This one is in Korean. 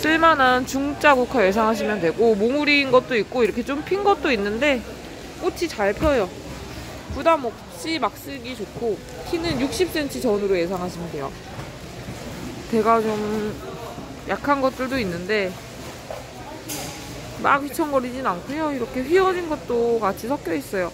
쓸만한 중자국화 예상하시면 되고 몽우리인 것도 있고 이렇게 좀 핀 것도 있는데 꽃이 잘 펴요. 부담 없이 막 쓰기 좋고 키는 60cm 전후로 예상하시면 돼요. 대가 좀 약한 것들도 있는데 막 휘청거리진 않고요. 이렇게 휘어진 것도 같이 섞여 있어요.